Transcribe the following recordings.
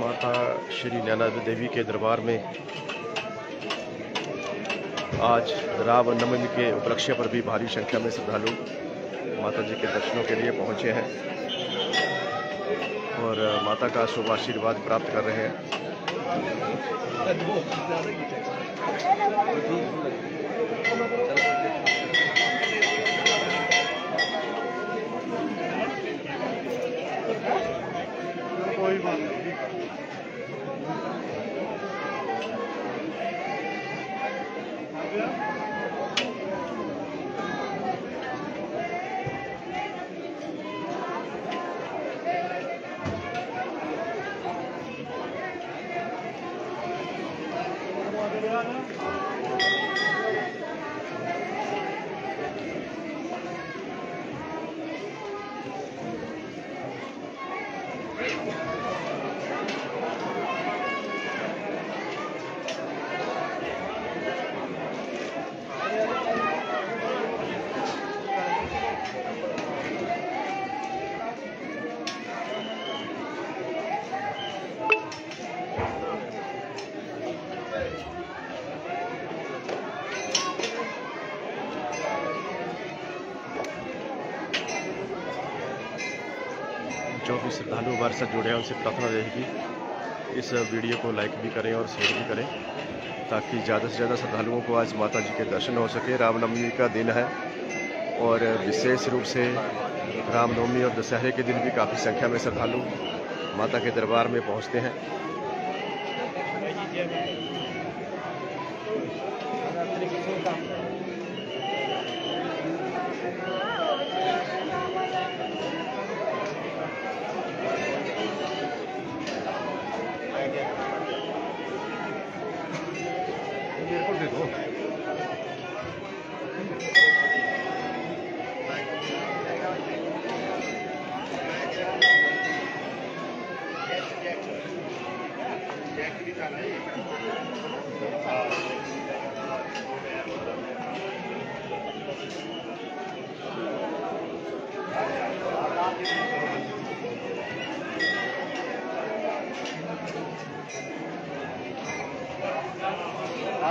ماتا شری نینا دیوی کے دربار میں آج راب نومی کے اپلکشے پر بھی بھاری سنکھیا میں شردھالو ماتا جی کے درشنوں کے لیے پہنچے ہیں اور ماتا کا شبھ آشیرواد پراپت کر رہے ہیں۔ جو بھی شردھالو ہمارے ساتھ جڑے ہیں، ان سے پرارتھنا رہے گی اس ویڈیو کو لائک بھی کریں اور شیئر بھی کریں تاکہ زیادہ سے زیادہ شردھالوؤں کو آج ماتا جی کے درشن ہو سکے۔ رام نومی کا دن ہے اور وشیش روپ سے رام نومی اور دشہرے کے دن بھی کافی سنکھیا میں شردھالو ماتا کے دربار میں پہنچتے ہیں۔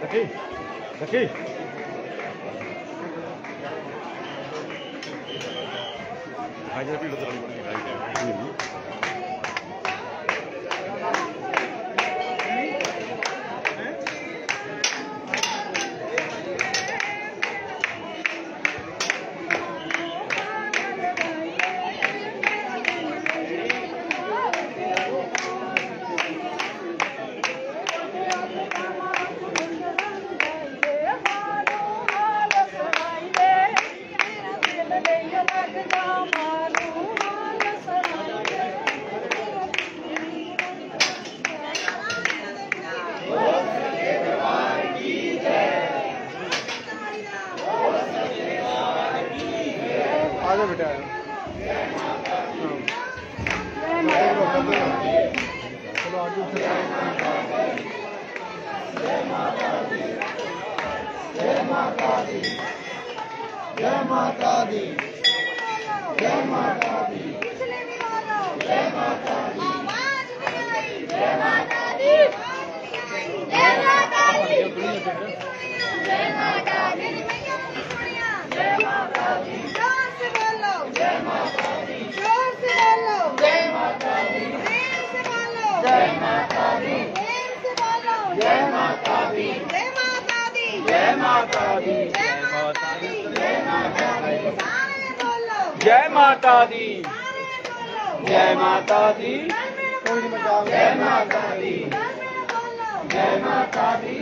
Zaki! Zaki! Hajar bir lütfen. جاتا دی۔ جاتا دیو جے ماتا دی جے ماتا دی جے ماتا ماتا دی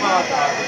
ماتا دی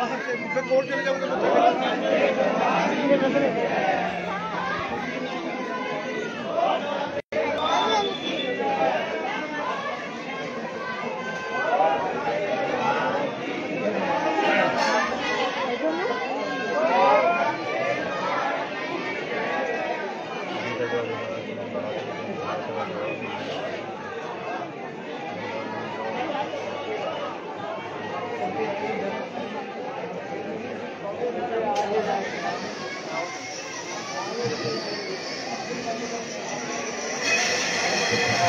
باہر سے میں کورٹ چلے جاؤں گا